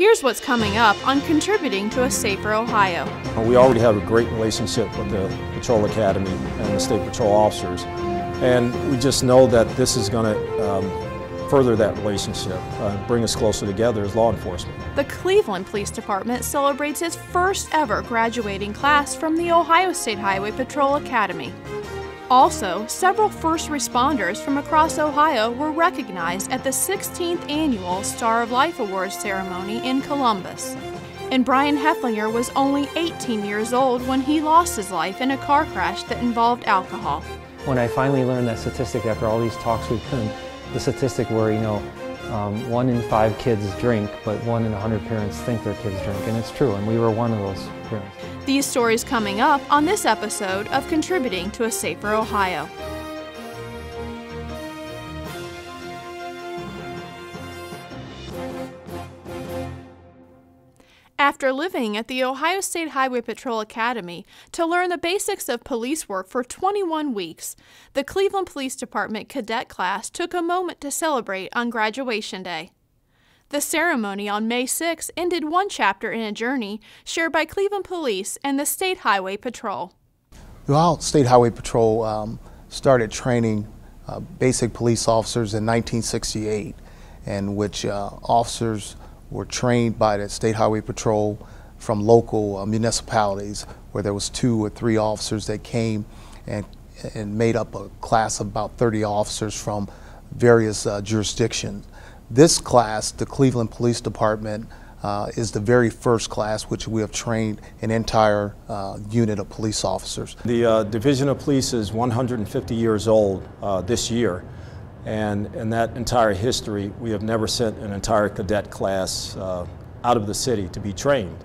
Here's what's coming up on contributing to a safer Ohio. We already have a great relationship with the Patrol Academy and the State Patrol officers, and we just know that this is going to um, further that relationship, uh, bring us closer together as law enforcement. The Cleveland Police Department celebrates its first ever graduating class from the Ohio State Highway Patrol Academy. Also, several first responders from across Ohio were recognized at the 16th annual Star of Life Awards ceremony in Columbus. And Brian Hefflinger was only 18 years old when he lost his life in a car crash that involved alcohol. When I finally learned that statistic after all these talks we've done, the statistic where, you know, um, one in five kids drink, but one in a hundred parents think their kids drink, and it's true, and we were one of those parents. These stories coming up on this episode of Contributing to a Safer Ohio. After living at the Ohio State Highway Patrol Academy to learn the basics of police work for 21 weeks, the Cleveland Police Department cadet class took a moment to celebrate on graduation day. The ceremony on May 6 ended one chapter in a journey shared by Cleveland Police and the State Highway Patrol. Ohio State Highway Patrol um, started training uh, basic police officers in 1968, in which uh, officers were trained by the State Highway Patrol from local uh, municipalities where there was two or three officers that came and, and made up a class of about 30 officers from various uh, jurisdictions. This class, the Cleveland Police Department, uh, is the very first class which we have trained an entire uh, unit of police officers. The uh, Division of Police is 150 years old uh, this year. And in that entire history, we have never sent an entire cadet class uh, out of the city to be trained.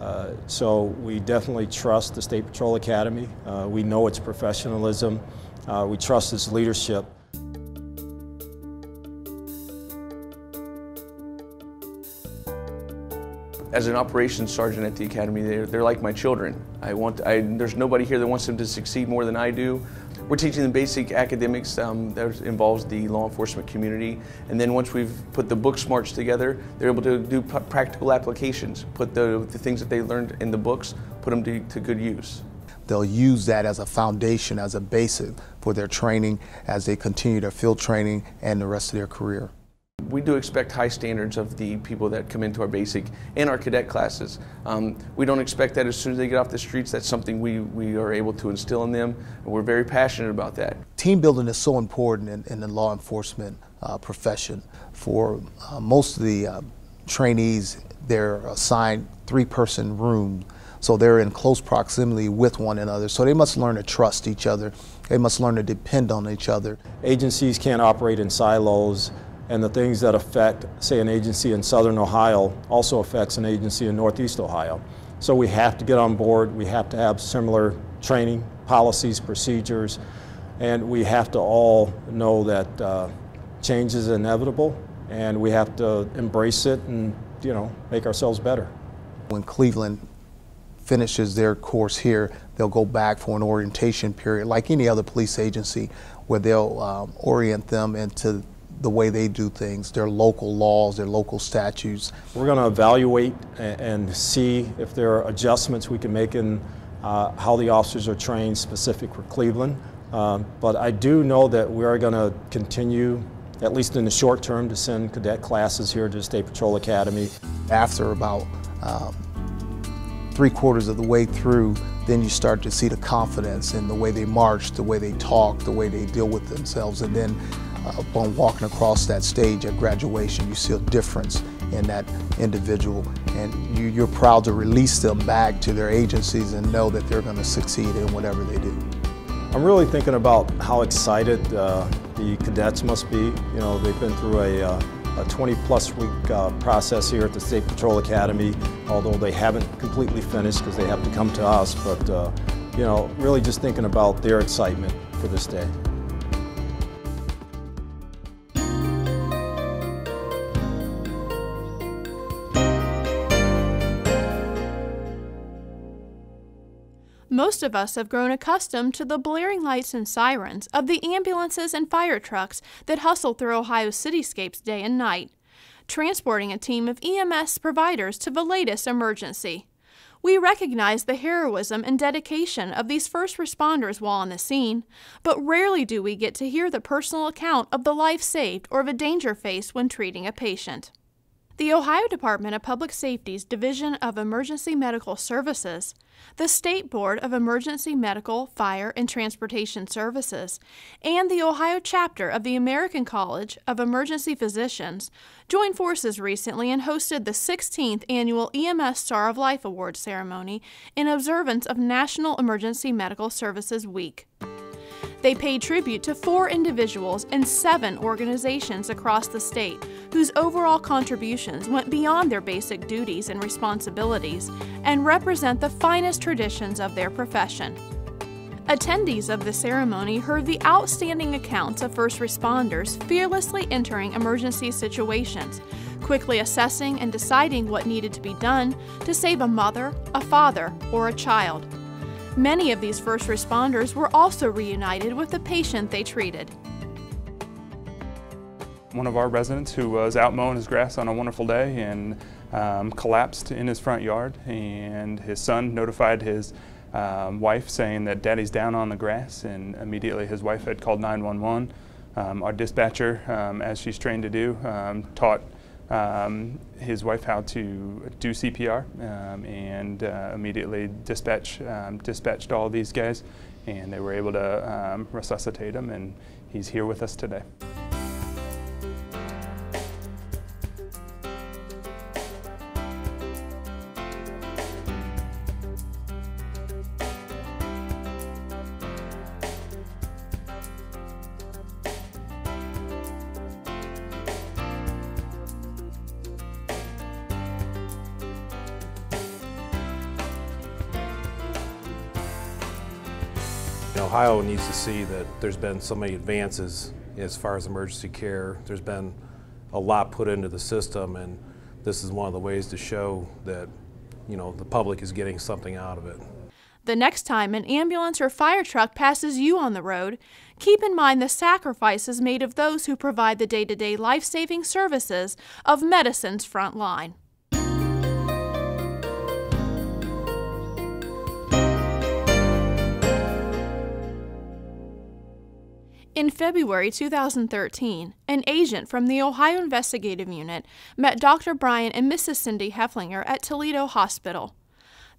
Uh, so we definitely trust the State Patrol Academy. We know its professionalism. We trust its leadership. As an operations sergeant at the academy, they're, they're like my children. I want, I, there's nobody here that wants them to succeed more than I do. We're teaching them basic academics um, that involves the law enforcement community. And then once we've put the book smarts together, they're able to do practical applications, put the, the things that they learned in the books, put them to, to good use. They'll use that as a foundation, as a basis for their training as they continue their field training and the rest of their career. We do expect high standards of the people that come into our basic and our cadet classes. Um, we don't expect that as soon as they get off the streets, that's something we, we are able to instill in them, we're very passionate about that. Team building is so important in, in the law enforcement uh, profession. For uh, most of the uh, trainees, they're assigned three-person rooms, so they're in close proximity with one another. So they must learn to trust each other. They must learn to depend on each other. Agencies can't operate in silos and the things that affect, say, an agency in southern Ohio also affects an agency in northeast Ohio. So we have to get on board, we have to have similar training, policies, procedures, and we have to all know that uh, change is inevitable and we have to embrace it and, you know, make ourselves better. When Cleveland finishes their course here, they'll go back for an orientation period like any other police agency where they'll um, orient them into the way they do things, their local laws, their local statutes. We're going to evaluate and see if there are adjustments we can make in uh, how the officers are trained specific for Cleveland. Um, but I do know that we are going to continue, at least in the short term, to send cadet classes here to the State Patrol Academy. After about um, three quarters of the way through, then you start to see the confidence in the way they march, the way they talk, the way they deal with themselves, and then upon walking across that stage at graduation, you see a difference in that individual and you, you're proud to release them back to their agencies and know that they're going to succeed in whatever they do. I'm really thinking about how excited uh, the cadets must be. You know, they've been through a, uh, a 20 plus week uh, process here at the State Patrol Academy, although they haven't completely finished because they have to come to us, but uh, you know, really just thinking about their excitement for this day. Most of us have grown accustomed to the blaring lights and sirens of the ambulances and fire trucks that hustle through Ohio's cityscapes day and night. transporting a team of EMS providers to the latest emergency. We recognize the heroism and dedication of these first responders while on the scene, but rarely do we get to hear the personal account of the life saved or of the danger faced when treating a patient. The Ohio Department of Public Safety's Division of Emergency Medical Services, the State Board of Emergency Medical, Fire, and Transportation Services, and the Ohio chapter of the American College of Emergency Physicians joined forces recently and hosted the 16th annual EMS Star of Life Award ceremony in observance of National Emergency Medical Services Week. They paid tribute to four individuals and seven organizations across the state whose overall contributions went beyond their basic duties and responsibilities and represent the finest traditions of their profession. Attendees of the ceremony heard the outstanding accounts of first responders fearlessly entering emergency situations, quickly assessing and deciding what needed to be done to save a mother, a father, or a child. Many of these first responders were also reunited with the patient they treated. One of our residents who was out mowing his grass on a wonderful day and um, collapsed in his front yard and his son notified his um, wife saying that daddy's down on the grass and immediately his wife had called 911. Um, our dispatcher, um, as she's trained to do, um, taught um, his wife how to do CPR um, and uh, immediately dispatch, um, dispatched all these guys and they were able to um, resuscitate him and he's here with us today. Ohio needs to see that there's been so many advances as far as emergency care. There's been a lot put into the system, and this is one of the ways to show that you know the public is getting something out of it. The next time an ambulance or fire truck passes you on the road, keep in mind the sacrifices made of those who provide the day to day life saving services of medicine's front line. In February 2013, an agent from the Ohio Investigative Unit met Dr. Brian and Mrs. Cindy Hefflinger at Toledo Hospital.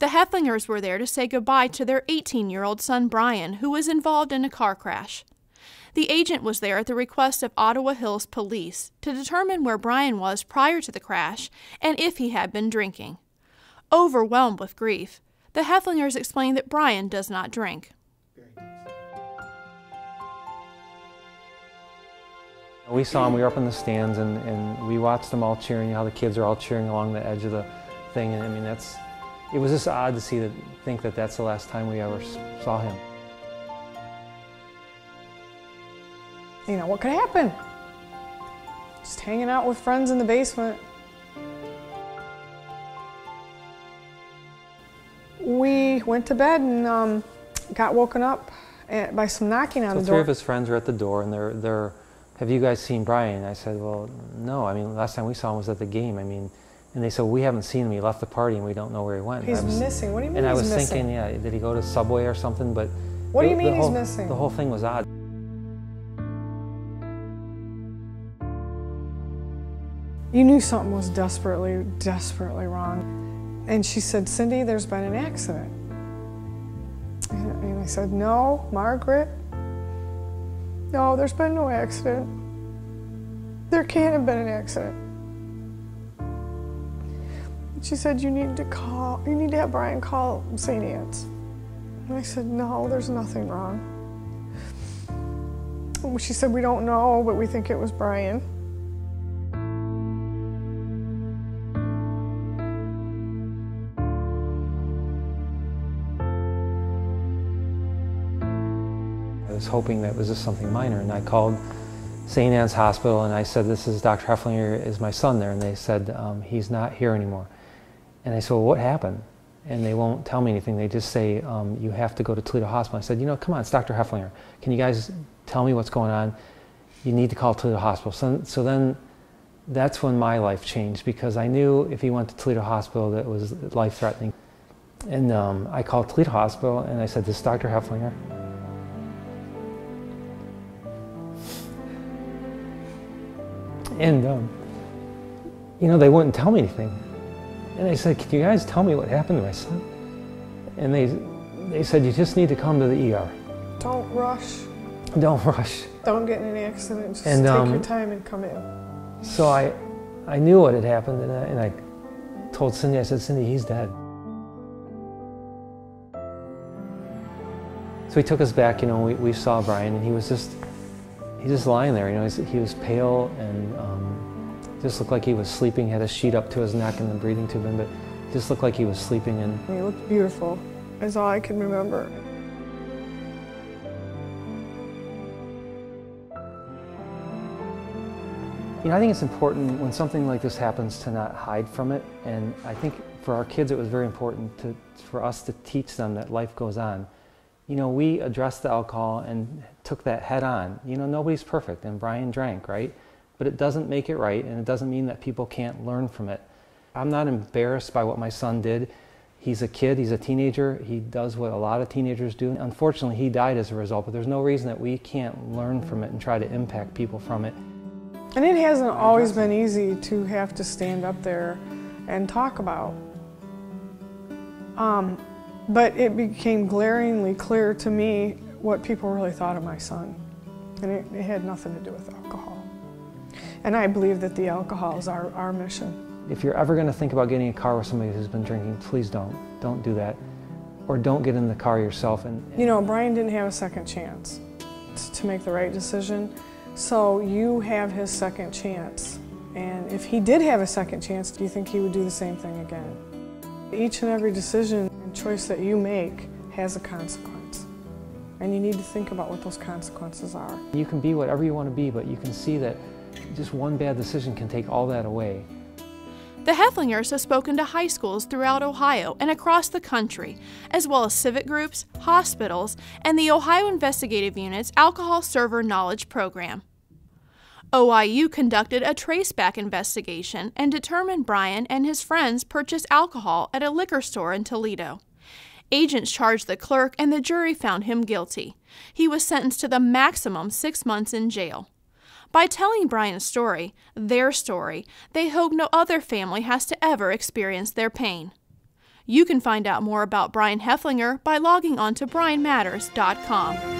The Hefflingers were there to say goodbye to their 18 year old son Brian, who was involved in a car crash. The agent was there at the request of Ottawa Hills Police to determine where Brian was prior to the crash and if he had been drinking. Overwhelmed with grief, the Hefflingers explained that Brian does not drink. We saw them, we were up in the stands and, and we watched them all cheering, how the kids are all cheering along the edge of the thing. And I mean, that's, it was just odd to see that, think that that's the last time we ever saw him. You know, what could happen? Just hanging out with friends in the basement. We went to bed and um, got woken up eh, by some knocking on so the door. door. Three of his friends were at the door and they're, they're have you guys seen Brian? I said, well, no. I mean, last time we saw him was at the game. I mean, and they said, we haven't seen him. He left the party and we don't know where he went. He's was, missing. What do you mean And I was missing? thinking, yeah, did he go to Subway or something? But What do you mean the he's whole- missing? The whole thing was odd. You knew something was desperately, desperately wrong. And she said, Cindy, there's been an accident. And I said, No, Margaret. No, there's been no accident. There can't have been an accident. She said, You need to call, you need to have Brian call St. Anne's. And I said, No, there's nothing wrong. She said, We don't know, but we think it was Brian. Was hoping that it was just something minor, and I called St. Anne's Hospital and I said, "This is Dr. Hefflinger. Is my son there?" And they said, um, "He's not here anymore." And I said, "Well, what happened?" And they won't tell me anything. They just say, um, "You have to go to Toledo Hospital." I said, "You know, come on, it's Dr. Hefflinger. Can you guys tell me what's going on? You need to call Toledo Hospital." So, so then that's when my life changed because I knew if he went to Toledo Hospital that was life threatening. And um, I called Toledo Hospital and I said, This is Dr. Hefflinger. And, um, you know, they wouldn't tell me anything. And I said, Can you guys tell me what happened to my son? And they, they said, You just need to come to the ER. Don't rush. Don't rush. Don't get in an accident. Just And, take um, your time and come in. So I, I knew what had happened, and I, and I told Cindy, I said, Cindy, he's dead. So he took us back, you know, we, we saw Brian, and he was just, he just lying there, you know, he's, he was pale and um, just looked like he was sleeping, he had a sheet up to his neck and the breathing tube in, but just looked like he was sleeping, and He looked beautiful. Is all I can remember. You know, I think it's important when something like this happens to not hide from it. And I think for our kids, it was very important to, for us to teach them that life goes on. You know, we addressed the alcohol and took that head on. You know, nobody's perfect, and Brian drank, right? But it doesn't make it right, and it doesn't mean that people can't learn from it. I'm not embarrassed by what my son did. He's a kid, he's a teenager, he does what a lot of teenagers do. Unfortunately, he died as a result, but there's no reason that we can't learn from it and try to impact people from it. And it hasn't always been easy to have to stand up there and talk about. Um, but it became glaringly clear to me what people really thought of my son. And it, it had nothing to do with alcohol. And I believe that the alcohol is our, our mission. If you're ever going to think about getting in a car with somebody who's been drinking, please don't. Don't do that. Or don't get in the car yourself. And You know, Brian didn't have a second chance to make the right decision. So you have his second chance. And if he did have a second chance, do you think he would do the same thing again? Each and every decision and choice that you make has a consequence. And you need to think about what those consequences are. you can be whatever you want to be, but you can see that just one bad decision can take all that away. The Hefflingers have spoken to high schools throughout Ohio and across the country, as well as civic groups, hospitals, and the Ohio Investigative Unit's Alcohol Server Knowledge Program. OIU conducted a traceback investigation and determined Brian and his friends purchased alcohol at a liquor store in Toledo. Agents charged the clerk and the jury found him guilty. He was sentenced to the maximum six months in jail. By telling Brian's story, their story, they hope no other family has to ever experience their pain. You can find out more about Brian Hefflinger by logging on to brianmatters.com.